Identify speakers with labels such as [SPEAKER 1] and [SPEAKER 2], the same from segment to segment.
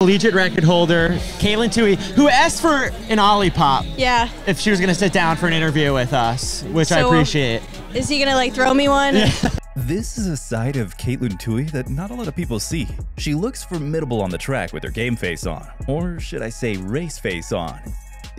[SPEAKER 1] collegiate record holder, Katelyn Tuohy, who asked for an Olipop
[SPEAKER 2] Yeah.
[SPEAKER 1] if she was going to sit down for an interview with us, which I
[SPEAKER 2] um,
[SPEAKER 1] appreciate.
[SPEAKER 2] Is he gonna like throw me one?
[SPEAKER 3] This is a side of Katelyn Tuohy that not a lot of people see. She looks formidable on the track with her game face on, or should I say race face on.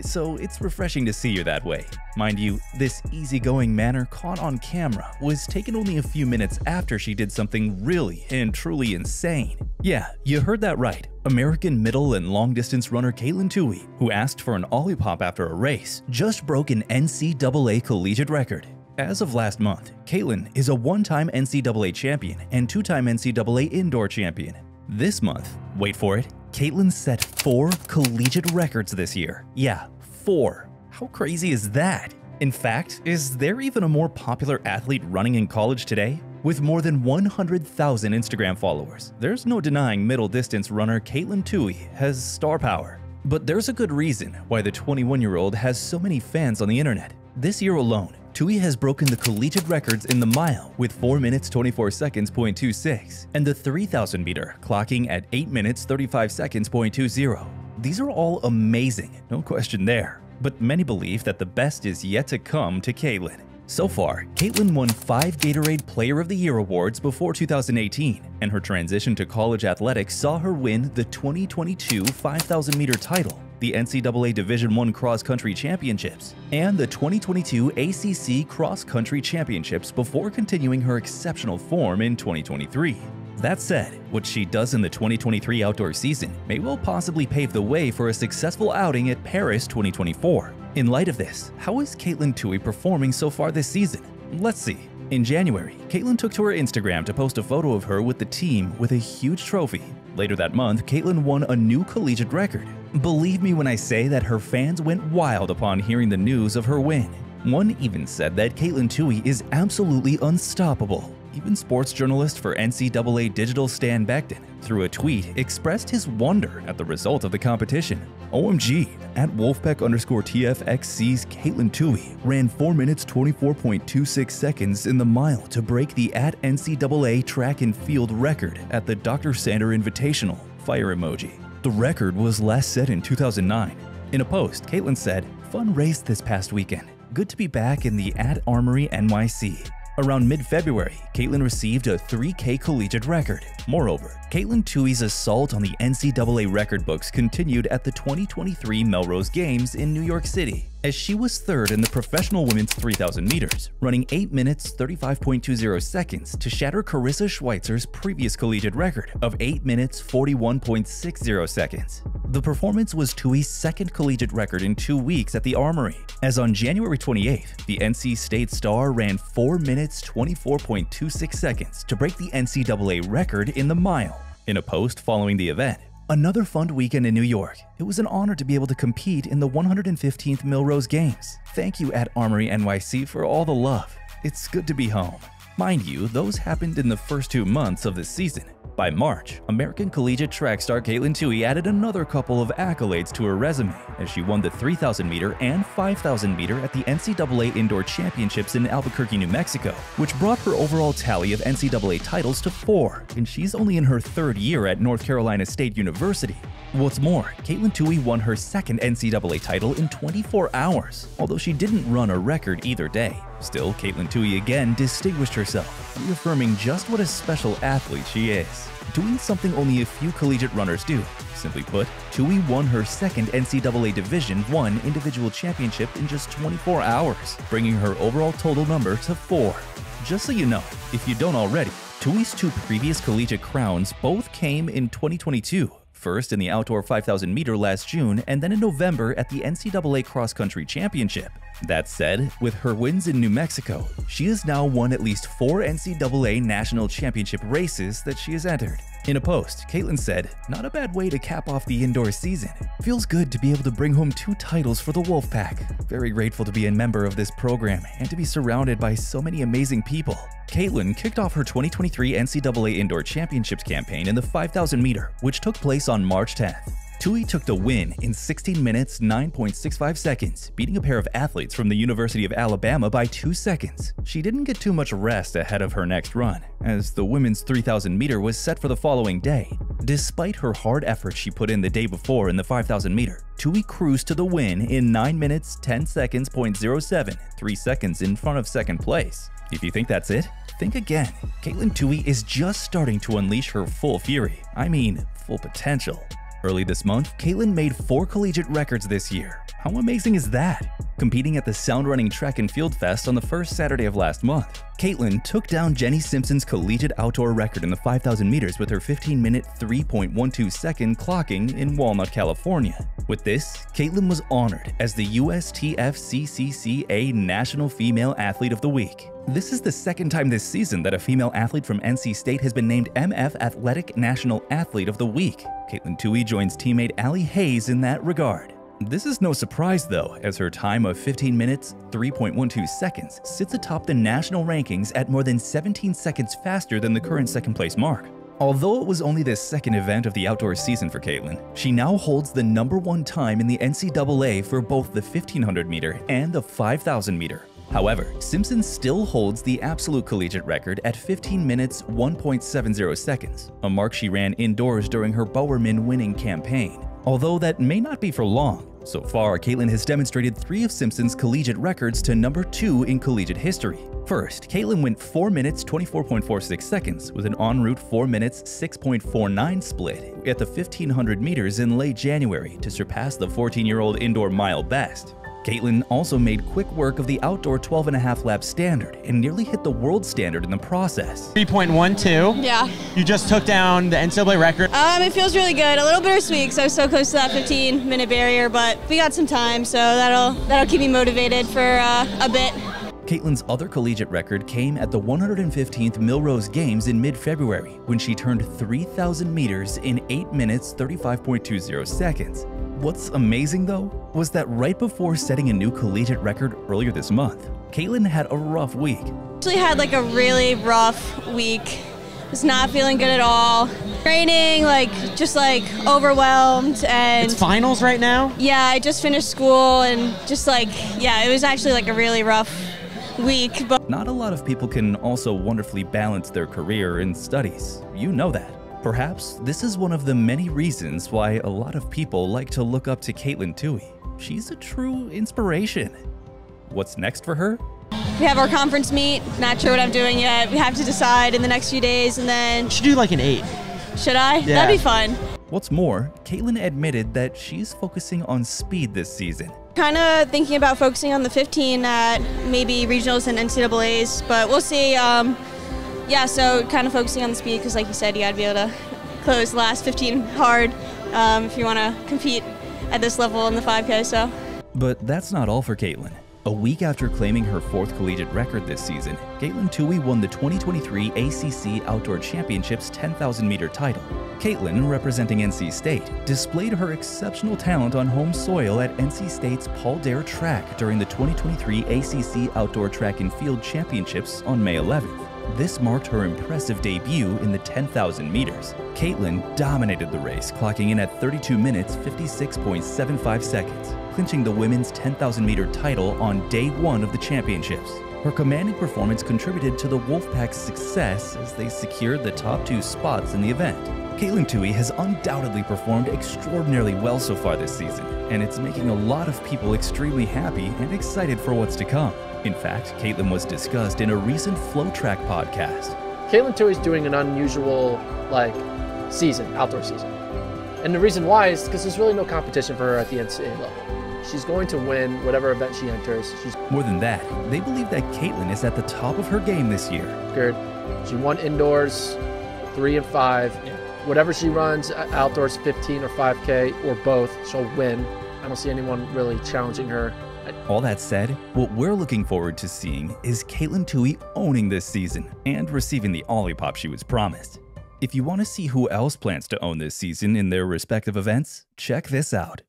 [SPEAKER 3] So it's refreshing to see her that way. Mind you, this easygoing manner caught on camera was taken only a few minutes after she did something really and truly insane. Yeah, you heard that right. American middle and long distance runner Katelyn Tuohy, who asked for an Olipop after a race, just broke an NCAA collegiate record. As of last month, Katelyn is a one-time NCAA champion and two-time NCAA indoor champion. This month, wait for it, Katelyn set four collegiate records this year. Yeah, four. How crazy is that? In fact, is there even a more popular athlete running in college today? With more than 100,000 Instagram followers, there's no denying middle distance runner Katelyn Tuohy has star power. But there's a good reason why the 21 year old has so many fans on the internet. This year alone, Tuohy has broken the collegiate records in the mile with 4 minutes 24 seconds .26 and the 3000 meter clocking at 8 minutes 35 seconds .20. These are all amazing, no question there. But many believe that the best is yet to come to Katelyn. So far, Katelyn won five Gatorade Player of the Year awards before 2018, and her transition to college athletics saw her win the 2022 5000 meter title, the NCAA Division I Cross Country Championships, and the 2022 ACC Cross Country Championships before continuing her exceptional form in 2023. That said, what she does in the 2023 outdoor season may well possibly pave the way for a successful outing at Paris 2024. In light of this, how is Katelyn Tuohy performing so far this season? Let's see. In January, Katelyn took to her Instagram to post a photo of her with the team with a huge trophy. Later that month, Katelyn won a new collegiate record. Believe me when I say that her fans went wild upon hearing the news of her win. One even said that Katelyn Tuohy is absolutely unstoppable. Even sports journalist for NCAA Digital Stan Becton, through a tweet, expressed his wonder at the result of the competition. OMG, at Wolfpack underscore TFXC's Katelyn Tuohy ran 4 minutes 24.26 seconds in the mile to break the at NCAA track and field record at the Dr. Sander Invitational, fire emoji. The record was last set in 2009. In a post, Katelyn said, Fun race this past weekend. Good to be back in the at Armory NYC. Around mid-February, Katelyn received a 3K collegiate record. Moreover, Katelyn Tuohy's assault on the NCAA record books continued at the 2023 Millrose Games in New York City, as she was third in the professional women's 3000 meters, running 8 minutes 35.20 seconds to shatter Karissa Schweizer's previous collegiate record of 8 minutes 41.60 seconds. The performance was Tuohy's second collegiate record in two weeks at the Armory, as on January 28th, the NC State star ran 4 minutes 24.26 seconds to break the NCAA record in the mile. In a post following the event, Another fun weekend in New York. It was an honor to be able to compete in the 115th Millrose Games. Thank you at Armory NYC for all the love. It's good to be home. Mind you, those happened in the first two months of this season. By March, American collegiate track star Katelyn Tuohy added another couple of accolades to her resume as she won the 3,000 meter and 5,000 meter at the NCAA Indoor Championships in Albuquerque, New Mexico, which brought her overall tally of NCAA titles to four, and she's only in her third year at North Carolina State University. What's more, Katelyn Tuohy won her second NCAA title in 24 hours, although she didn't run a record either day. Still, Katelyn Tuohy again distinguished herself, reaffirming just what a special athlete she is, doing something only a few collegiate runners do. Simply put, Tuohy won her second NCAA Division I individual championship in just 24 hours, bringing her overall total number to four. Just so you know, if you don't already, Tuohy's two previous collegiate crowns both came in 2022 first in the outdoor 5,000 meter last June, and then in November at the NCAA Cross Country Championship. That said, with her wins in New Mexico, she has now won at least four NCAA National Championship races that she has entered. In a post, Katelyn said, Not a bad way to cap off the indoor season. Feels good to be able to bring home two titles for the Wolfpack. Very grateful to be a member of this program and to be surrounded by so many amazing people. Katelyn kicked off her 2023 NCAA Indoor Championships campaign in the 5,000 meter, which took place on March 10th. Tuohy took the win in 16 minutes 9.65 seconds, beating a pair of athletes from the University of Alabama by 2 seconds. She didn't get too much rest ahead of her next run, as the women's 3000 meter was set for the following day. Despite her hard effort she put in the day before in the 5000 meter, Tuohy cruised to the win in 9 minutes 10 seconds .07, 3 seconds in front of second place. If you think that's it, think again. Katelyn Tuohy is just starting to unleash her full fury. I mean, full potential. Early this month, Katelyn made four collegiate records this year. How amazing is that? Competing at the Sound Running Track and Field Fest on the first Saturday of last month, Katelyn took down Jenny Simpson's collegiate outdoor record in the 5,000 meters with her 15-minute 3.12 second clocking in Walnut, California. With this, Katelyn was honored as the USTFCCCA National Female Athlete of the Week. This is the second time this season that a female athlete from NC State has been named MF Athletic National Athlete of the Week. Katelyn Tuohy joins teammate Allie Hayes in that regard. This is no surprise though, as her time of 15 minutes, 3.12 seconds sits atop the national rankings at more than 17 seconds faster than the current second place mark. Although it was only the second event of the outdoor season for Katelyn, she now holds the number one time in the NCAA for both the 1500 meter and the 5000 meter. However, Simpson still holds the absolute collegiate record at 15 minutes 1.70 seconds, a mark she ran indoors during her Bowerman winning campaign. Although that may not be for long. So far, Katelyn has demonstrated three of Simpson's collegiate records to number two in collegiate history. First, Caitlin went 4 minutes 24.46 seconds with an en route 4 minutes 6.49 split at the 1500 meters in late January to surpass the 14 year old indoor mile best. Katelyn also made quick work of the outdoor 12 and a half lap standard and nearly hit the world standard in the process.
[SPEAKER 1] 3.12.
[SPEAKER 2] Yeah.
[SPEAKER 1] You just took down the NCAA record.
[SPEAKER 2] Um, it feels really good. A little bittersweet because I was so close to that 15 minute barrier, but we got some time, so that'll that'll keep me motivated for uh, a bit.
[SPEAKER 3] Katelyn's other collegiate record came at the 115th Milrose Games in mid-February when she turned 3,000 meters in 8 minutes 35.20 seconds. What's amazing though was that right before setting a new collegiate record earlier this month, Katelyn had a rough week.
[SPEAKER 2] Actually had like a really rough week. Was not feeling good at all. Training, like just like overwhelmed and
[SPEAKER 1] It's finals right now.
[SPEAKER 2] yeah, I just finished school and just like yeah, it was actually like a really rough week. But
[SPEAKER 3] Not a lot of people can also wonderfully balance their career and studies. You know that. Perhaps this is one of the many reasons why a lot of people like to look up to Katelyn Tuohy. She's a true inspiration. What's next for her?
[SPEAKER 2] we have our conference meet. Not sure what I'm doing yet. We have to decide in the next few days, and then
[SPEAKER 1] You should do like an eight.
[SPEAKER 2] should I?
[SPEAKER 1] Yeah.
[SPEAKER 2] That'd be fun.
[SPEAKER 3] What's more, Katelyn admitted that she's focusing on speed this season.
[SPEAKER 2] Kind of thinking about focusing on the 15 at maybe regionals and NCAA's, but we'll see. Um, yeah, so kind of focusing on the speed because, like you said, you got to be able to close the last 15 hard um, if you want to compete at this level in the 5K. So.
[SPEAKER 3] But that's not all for Katelyn. A week after claiming her fourth collegiate record this season, Katelyn Tuohy won the 2023 ACC Outdoor Championships 10,000 meter title. Katelyn, representing NC State, displayed her exceptional talent on home soil at NC State's Paul Derr track during the 2023 ACC Outdoor Track and Field Championships on May 11th. This marked her impressive debut in the 10,000 meters. Katelyn dominated the race, clocking in at 32 minutes 56.75 seconds, clinching the women's 10,000 meter title on day one of the championships. Her commanding performance contributed to the Wolfpack's success as they secured the top two spots in the event. Katelyn Tuohy has undoubtedly performed extraordinarily well so far this season, and it's making a lot of people extremely happy and excited for what's to come. In fact, Katelyn was discussed in a recent FloTrack podcast.
[SPEAKER 4] Katelyn is doing an unusual like season, outdoor season. And the reason why is because there's really no competition for her at the NCAA level. She's going to win whatever event she enters. She's
[SPEAKER 3] More than that, they believe that Katelyn is at the top of her game this year.
[SPEAKER 4] good. She won indoors, three and five. Whatever she runs, outdoors 15 or 5K or both, she'll win. I don't see anyone really challenging her.
[SPEAKER 3] All that said, what we're looking forward to seeing is Katelyn Tuohy owning this season and receiving the Olipop she was promised. If you want to see who else plans to own this season in their respective events, check this out.